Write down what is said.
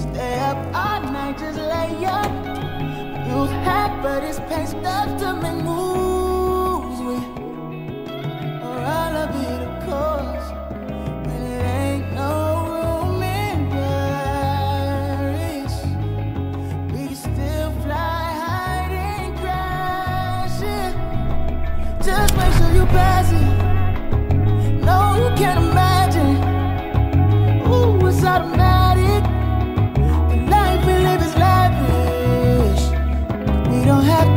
Stay up all night, just lay up. Use half but it's paint stuff to make moves with. Or I'll be the cause. When it ain't no room in Paris. We can still fly high and crash it. Just make sure you pass it. don't have